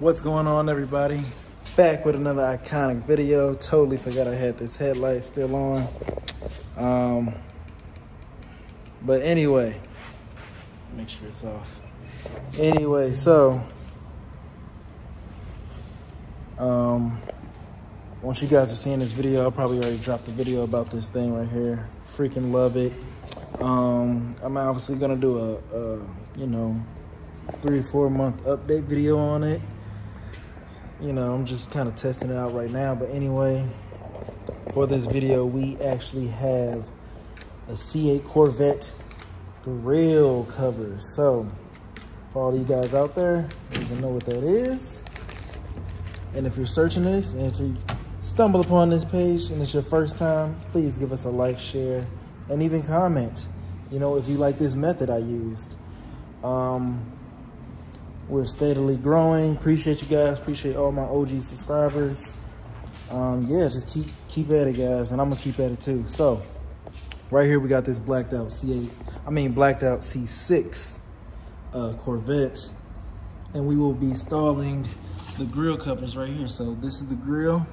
What's going on everybody? Back with another iconic video. Totally forgot I had this headlight still on. Um, but anyway, make sure it's off. Anyway, so um, once you guys are seeing this video, I'll probably already dropped the video about this thing right here. Freaking love it. Um, I'm obviously gonna do a, a you know three four month update video on it. You know, I'm just kind of testing it out right now. But anyway, for this video, we actually have a C8 Corvette grill cover. So for all you guys out there doesn't know what that is, and if you're searching this, and if you stumble upon this page and it's your first time, please give us a like, share, and even comment. You know, if you like this method I used. Um, we're steadily growing. Appreciate you guys. Appreciate all my OG subscribers. Um, yeah, just keep keep at it, guys, and I'm gonna keep at it too. So, right here we got this blacked out C8. I mean blacked out C6 uh, Corvette, and we will be installing the grill covers right here. So this is the grill,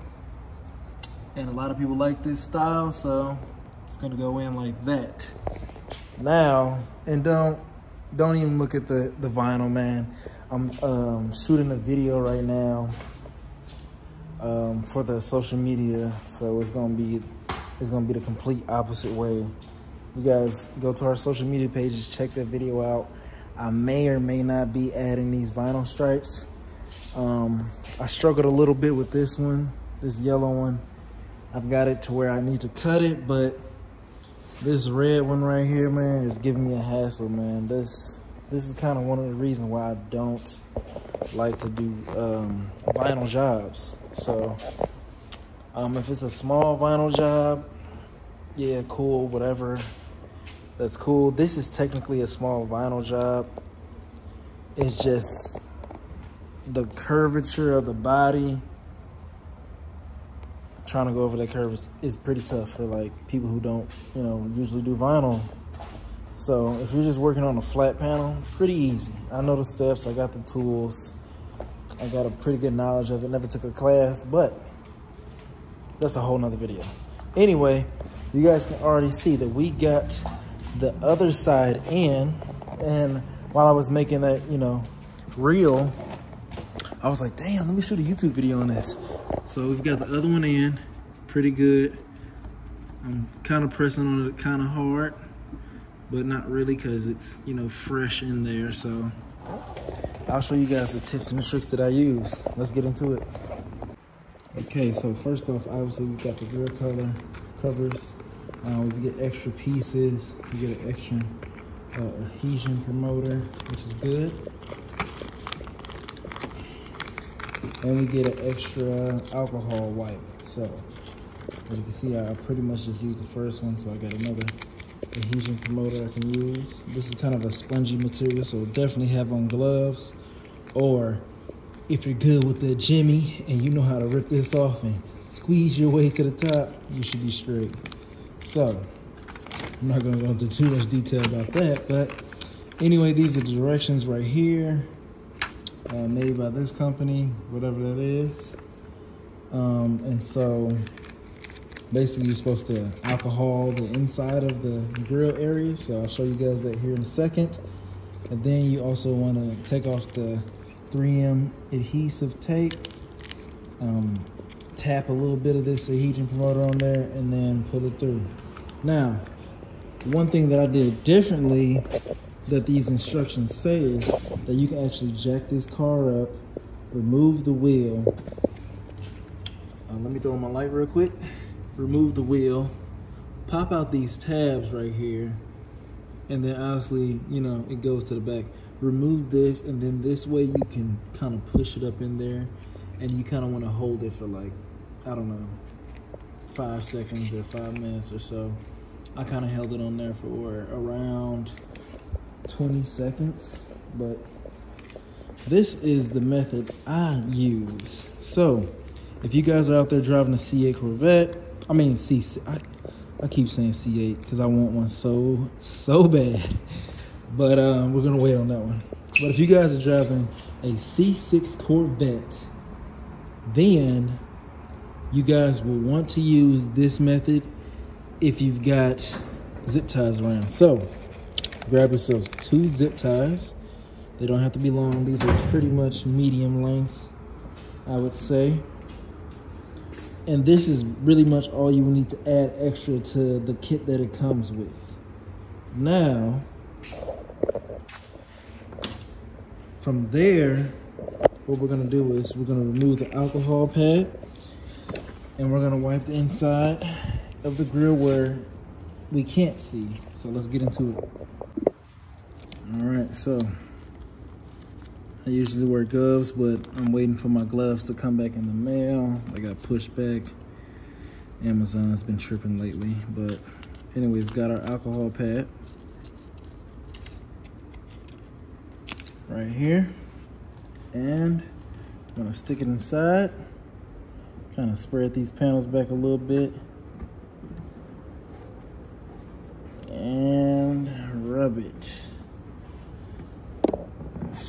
and a lot of people like this style, so it's gonna go in like that. Now, and don't don't even look at the the vinyl, man. I'm um, shooting a video right now um, for the social media, so it's gonna be it's gonna be the complete opposite way. You guys go to our social media pages, check that video out. I may or may not be adding these vinyl stripes. Um, I struggled a little bit with this one, this yellow one. I've got it to where I need to cut it, but this red one right here, man, is giving me a hassle, man. This this is kind of one of the reasons why I don't like to do um, vinyl jobs. So um, if it's a small vinyl job, yeah, cool, whatever. That's cool. This is technically a small vinyl job. It's just the curvature of the body. Trying to go over that curve is, is pretty tough for like people who don't, you know, usually do vinyl so if you're just working on a flat panel, pretty easy. I know the steps, I got the tools. I got a pretty good knowledge of it, never took a class, but that's a whole nother video. Anyway, you guys can already see that we got the other side in, and while I was making that, you know, reel, I was like, damn, let me shoot a YouTube video on this. So we've got the other one in, pretty good. I'm kind of pressing on it kind of hard but not really because it's, you know, fresh in there. So I'll show you guys the tips and tricks that I use. Let's get into it. Okay, so first off, obviously we've got the grill color covers. Uh, we get extra pieces. We get an extra uh, adhesion promoter, which is good. And we get an extra alcohol wipe. So, as you can see, I pretty much just used the first one, so I got another adhesion promoter I can use. This is kind of a spongy material, so definitely have on gloves. Or if you're good with the jimmy and you know how to rip this off and squeeze your way to the top, you should be straight. So, I'm not gonna go into too much detail about that, but anyway, these are the directions right here. Uh, made by this company, whatever that is. Um, and so basically you're supposed to alcohol the inside of the grill area. So I'll show you guys that here in a second. And then you also want to take off the 3M adhesive tape. Um, tap a little bit of this adhesion promoter on there and then pull it through. Now, one thing that I did differently that these instructions say that you can actually jack this car up, remove the wheel. Uh, let me throw my light real quick remove the wheel, pop out these tabs right here, and then obviously, you know, it goes to the back. Remove this, and then this way you can kind of push it up in there, and you kind of want to hold it for like, I don't know, five seconds or five minutes or so. I kind of held it on there for around 20 seconds, but this is the method I use. So, if you guys are out there driving a C8 Corvette, I mean, C. I, I keep saying C8 because I want one so so bad, but um, we're gonna wait on that one. But if you guys are driving a C6 Corvette, then you guys will want to use this method if you've got zip ties around. So grab yourselves two zip ties. They don't have to be long. These are pretty much medium length, I would say. And this is really much all you need to add extra to the kit that it comes with. Now, from there, what we're gonna do is we're gonna remove the alcohol pad and we're gonna wipe the inside of the grill where we can't see. So let's get into it. All right, so I usually wear gloves, but I'm waiting for my gloves to come back in the mail. I got pushed back. Amazon's been tripping lately, but anyway, we've got our alcohol pad right here. And I'm gonna stick it inside. Kind of spread these panels back a little bit. And rub it.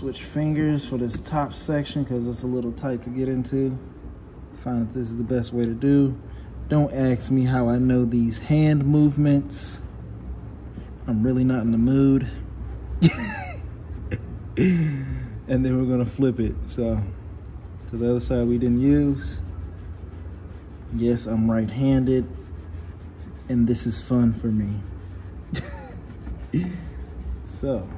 Switch fingers for this top section because it's a little tight to get into. Find that this is the best way to do. Don't ask me how I know these hand movements. I'm really not in the mood. and then we're gonna flip it. So to the other side we didn't use. Yes, I'm right-handed and this is fun for me. so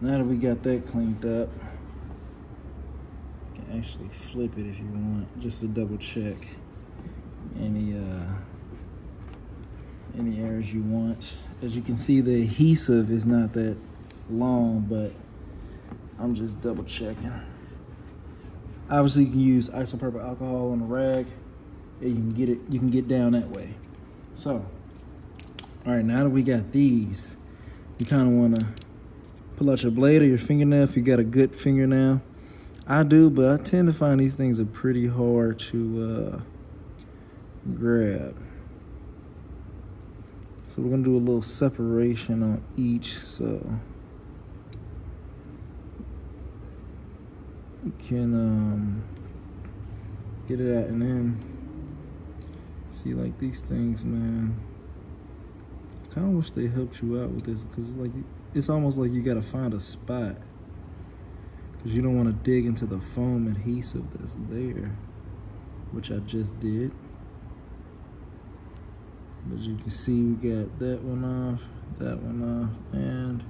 now that we got that cleaned up, you can actually flip it if you want, just to double check any uh, any errors you want. As you can see, the adhesive is not that long, but I'm just double checking. Obviously, you can use isopropyl alcohol on a rag, and you can get it. You can get down that way. So, all right, now that we got these, you kind of want to pull out your blade or your fingernail if you got a good fingernail. I do, but I tend to find these things are pretty hard to uh, grab. So we're gonna do a little separation on each, so you can um, get it out and then see like these things, man. I kind of wish they helped you out with this because it's like it's almost like you gotta find a spot because you don't want to dig into the foam adhesive that's there, which I just did. As you can see, we got that one off, that one off, and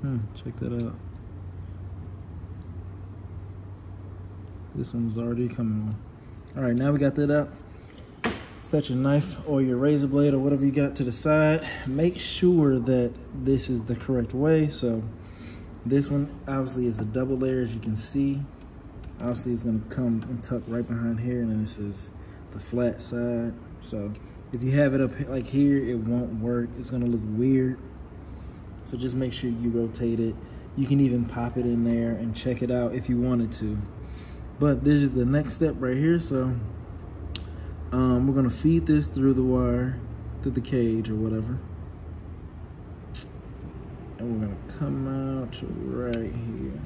hmm, check that out. This one's already coming on. All right, now we got that out. Set your knife or your razor blade or whatever you got to the side. Make sure that this is the correct way. So this one obviously is a double layer as you can see. Obviously it's gonna come and tuck right behind here and then this is the flat side. So if you have it up like here, it won't work. It's gonna look weird. So just make sure you rotate it. You can even pop it in there and check it out if you wanted to. But this is the next step right here. So um, we're gonna feed this through the wire, through the cage or whatever. And we're gonna come out right here.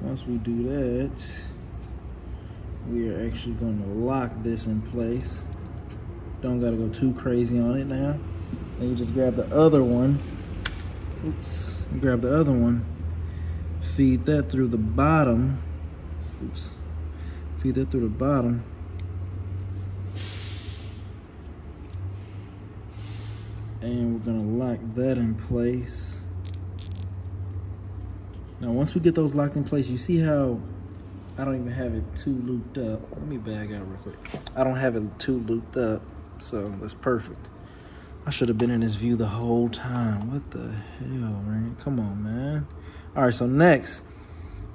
Once we do that, we are actually gonna lock this in place. Don't gotta go too crazy on it now. Then you just grab the other one. Oops, grab the other one. Feed that through the bottom. Oops. Feed that through the bottom. And we're gonna lock that in place. Now, once we get those locked in place, you see how I don't even have it too looped up. Let me bag out real quick. I don't have it too looped up. So that's perfect. I should have been in this view the whole time. What the hell, man? Come on, man. All right, so next,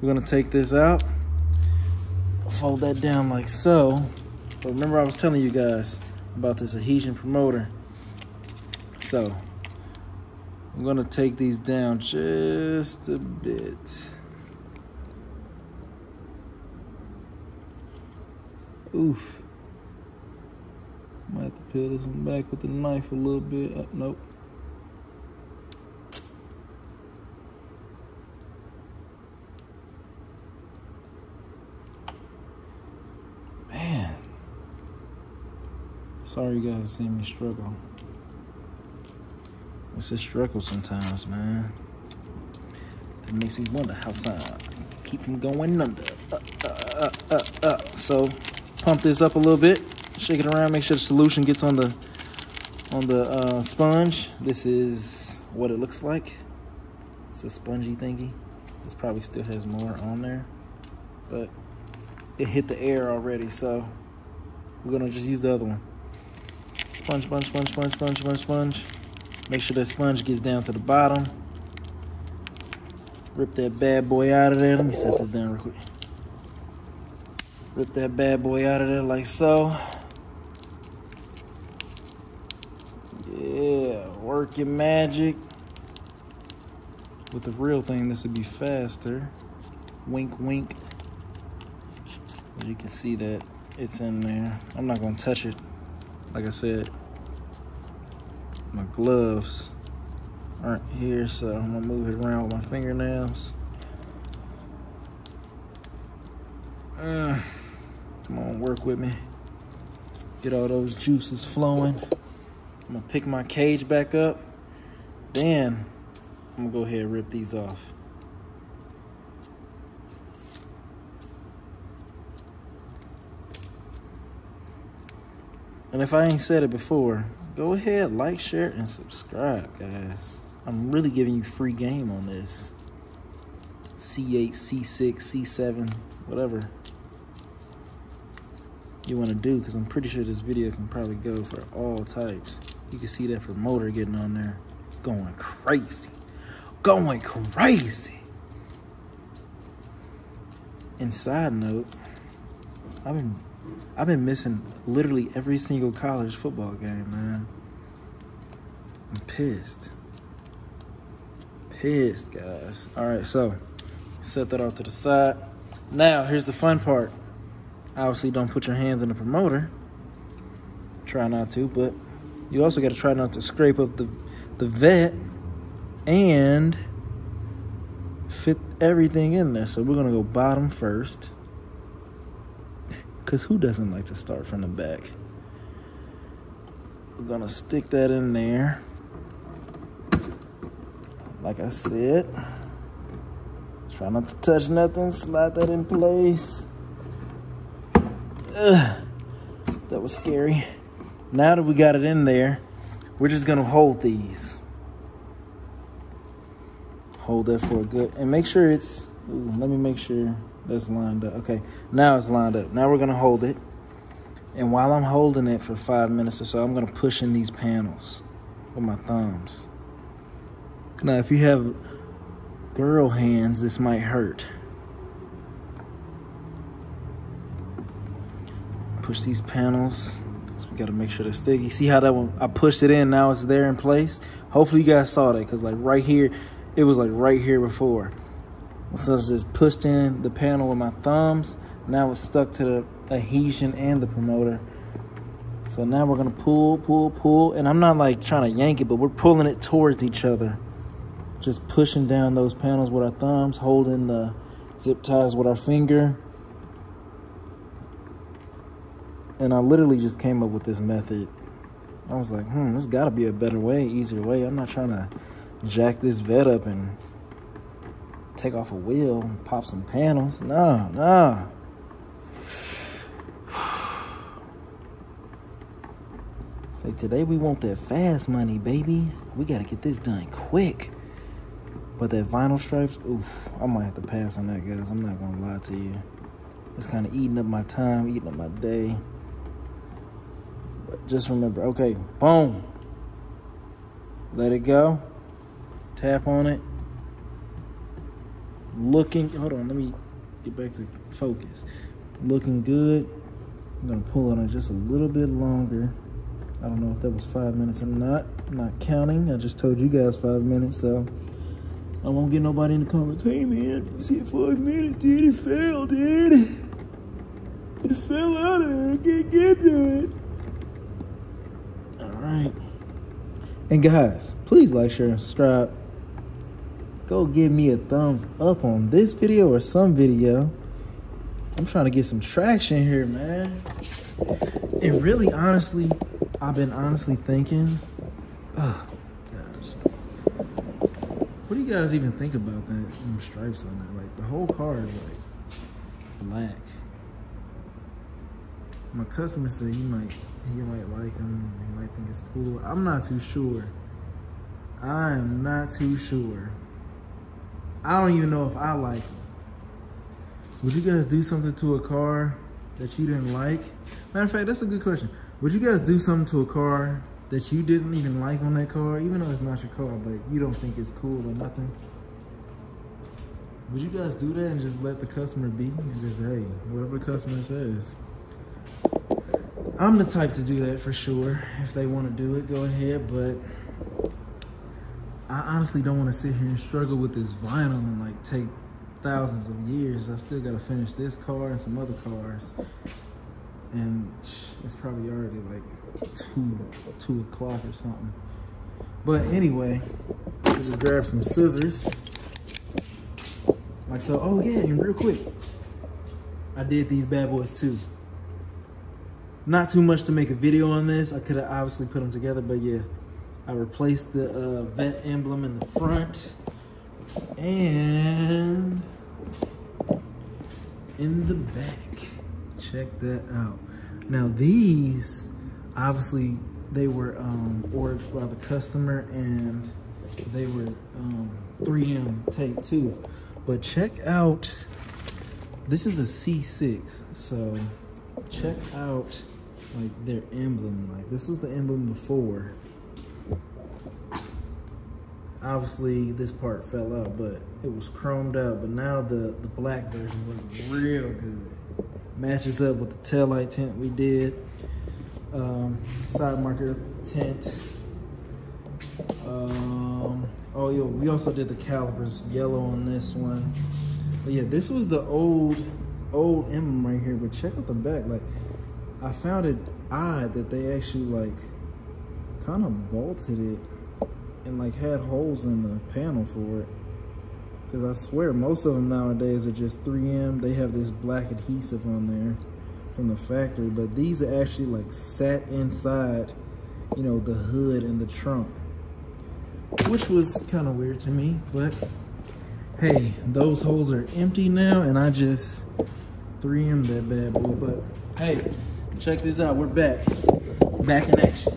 we're gonna take this out. Fold that down like so. So remember I was telling you guys about this adhesion promoter. So I'm going to take these down just a bit. Oof. Might have to peel this one back with the knife a little bit. Oh, nope. Man. Sorry you guys see me struggle. It's a struggle sometimes, man. It makes me wonder how some keep from going under. Uh, uh, uh, uh, so pump this up a little bit, shake it around, make sure the solution gets on the on the uh, sponge. This is what it looks like. It's a spongy thingy. This probably still has more on there, but it hit the air already, so we're gonna just use the other one. Sponge, sponge, sponge, sponge, sponge, sponge, sponge. Make sure that sponge gets down to the bottom. Rip that bad boy out of there. Let me set this down real quick. Rip that bad boy out of there like so. Yeah, work your magic. With the real thing, this would be faster. Wink, wink. You can see that it's in there. I'm not gonna touch it. Like I said, my gloves aren't here, so I'm gonna move it around with my fingernails. Uh, come on, work with me. Get all those juices flowing. I'm gonna pick my cage back up. Then I'm gonna go ahead and rip these off. And if I ain't said it before, go ahead, like, share, and subscribe, guys. I'm really giving you free game on this. C8, C6, C7, whatever you want to do, because I'm pretty sure this video can probably go for all types. You can see that promoter getting on there, going crazy, going crazy. And side note, I've been I've been missing literally every single college football game, man. I'm pissed. Pissed, guys. All right, so set that off to the side. Now, here's the fun part. Obviously, don't put your hands in the promoter. Try not to, but you also got to try not to scrape up the, the vet and fit everything in there. So we're going to go bottom first. Because who doesn't like to start from the back? We're going to stick that in there. Like I said, try not to touch nothing, slide that in place. Ugh, that was scary. Now that we got it in there, we're just gonna hold these. Hold that for a good, and make sure it's, ooh, let me make sure that's lined up. Okay, now it's lined up. Now we're gonna hold it. And while I'm holding it for five minutes or so, I'm gonna push in these panels with my thumbs. Now, if you have girl hands, this might hurt. Push these panels. we gotta make sure they're sticky. See how that one, I pushed it in, now it's there in place. Hopefully you guys saw that, because like right here, it was like right here before. So I just pushed in the panel with my thumbs. Now it's stuck to the adhesion and the promoter. So now we're gonna pull, pull, pull. And I'm not like trying to yank it, but we're pulling it towards each other. Just pushing down those panels with our thumbs, holding the zip ties with our finger. And I literally just came up with this method. I was like, hmm, there's gotta be a better way, easier way. I'm not trying to jack this vet up and take off a wheel and pop some panels. No, no. Say today we want that fast money, baby. We gotta get this done quick. But that vinyl stripes, oof, I might have to pass on that, guys. I'm not gonna lie to you. It's kind of eating up my time, eating up my day. But just remember, okay, boom. Let it go. Tap on it looking hold on let me get back to focus. Looking good. I'm gonna pull on it just a little bit longer. I don't know if that was five minutes or not. I'm not counting. I just told you guys five minutes so i won't get nobody in the comments. Hey man see five minutes. Dude it fell dude. It fell out of there. I can't get to it. All right. And guys please like share and subscribe go give me a thumbs up on this video or some video. I'm trying to get some traction here, man. And really, honestly, I've been honestly thinking, oh, God, what do you guys even think about that them stripes on it? Like the whole car is like black. My customer said he might he might like them. He might think it's cool. I'm not too sure. I am not too sure. I don't even know if I like them. Would you guys do something to a car that you didn't like? Matter of fact, that's a good question. Would you guys do something to a car that you didn't even like on that car, even though it's not your car, but you don't think it's cool or nothing? Would you guys do that and just let the customer be and just, hey, whatever the customer says? I'm the type to do that for sure. If they want to do it, go ahead, but I honestly don't want to sit here and struggle with this vinyl and like take thousands of years. I still got to finish this car and some other cars. And it's probably already like two, two o'clock or something. But anyway, I just grab some scissors. Like so, oh yeah, and real quick, I did these bad boys too. Not too much to make a video on this. I could have obviously put them together, but yeah. I replaced the uh, vet emblem in the front. And in the back, check that out. Now these, obviously they were um, ordered by the customer and they were um, 3M tape too. But check out, this is a C6, so check out like their emblem. Like this was the emblem before. Obviously this part fell out, but it was chromed out. But now the, the black version looks real good. Matches up with the tail light tint we did. Um, side marker tint. Um, oh, yeah, we also did the calipers yellow on this one. But yeah, this was the old, old emblem right here. But check out the back. Like, I found it odd that they actually like kind of bolted it and like had holes in the panel for it. Cause I swear most of them nowadays are just 3M. They have this black adhesive on there from the factory, but these are actually like sat inside, you know, the hood and the trunk, which was kind of weird to me, but hey, those holes are empty now and I just 3M that bad boy, but hey, check this out. We're back. Back in action.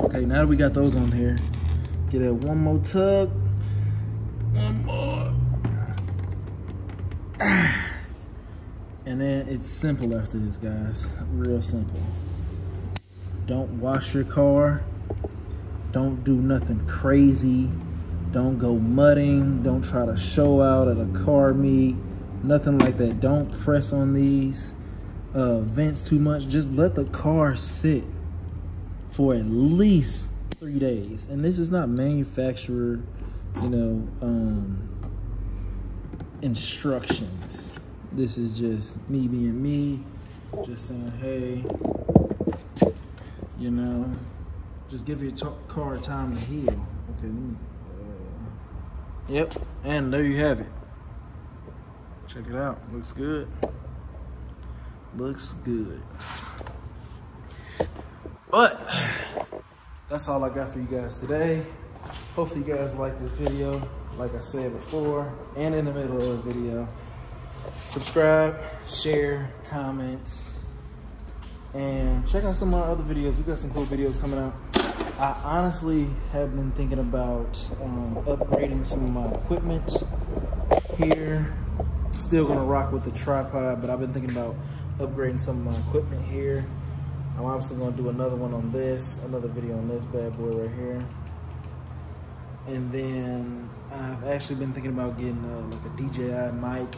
Okay, now that we got those on here, get it one more tug. One more. And then it's simple after this, guys. Real simple. Don't wash your car. Don't do nothing crazy. Don't go mudding. Don't try to show out at a car meet. Nothing like that. Don't press on these uh, vents too much, just let the car sit for at least three days. And this is not manufacturer, you know, um, instructions. This is just me being me, just saying, hey, you know, just give your car time to heal. Okay, me, uh, yep, and there you have it. Check it out, looks good looks good. But that's all I got for you guys today. Hopefully you guys like this video, like I said before, and in the middle of the video. Subscribe, share, comment, and check out some of my other videos. We got some cool videos coming out. I honestly have been thinking about um, upgrading some of my equipment here. Still gonna rock with the tripod, but I've been thinking about upgrading some of my equipment here. I'm obviously gonna do another one on this, another video on this bad boy right here. And then I've actually been thinking about getting uh, like a DJI mic,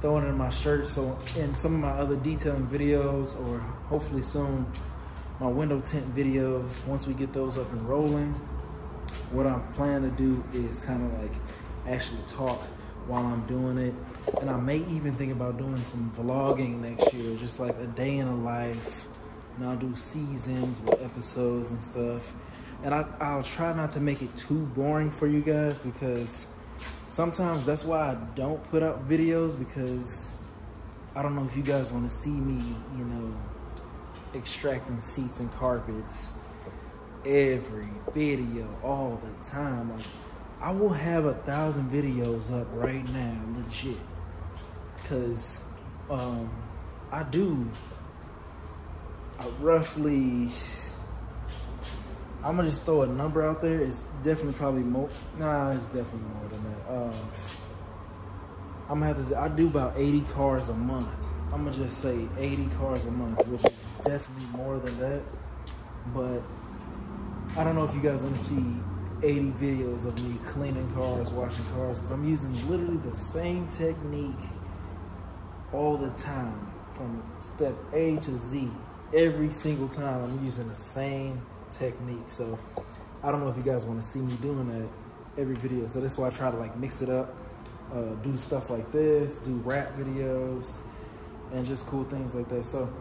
throwing it in my shirt. So in some of my other detailing videos, or hopefully soon, my window tint videos, once we get those up and rolling, what I'm planning to do is kind of like actually talk while I'm doing it. And I may even think about doing some vlogging next year, just like a day in a life. And I'll do seasons with episodes and stuff. And I, I'll try not to make it too boring for you guys because sometimes that's why I don't put out videos because I don't know if you guys want to see me, you know, extracting seats and carpets every video all the time. Like, I will have a thousand videos up right now, legit. Cause um, I do Roughly I'm gonna just throw a number out there. It's definitely probably more. Nah, it's definitely more than that. Uh, I'm gonna have to. Say, I do about 80 cars a month. I'm gonna just say 80 cars a month, which is definitely more than that. But I don't know if you guys want to see 80 videos of me cleaning cars, washing cars, because I'm using literally the same technique all the time from step A to Z. Every single time I'm using the same technique. So I don't know if you guys want to see me doing that every video. So that's why I try to like mix it up, uh, do stuff like this, do rap videos, and just cool things like that. So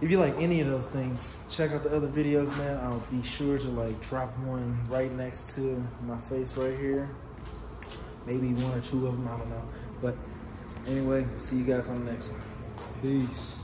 if you like any of those things, check out the other videos, man. I'll be sure to like drop one right next to my face right here. Maybe one or two of them, I don't know. But anyway, see you guys on the next one. Peace.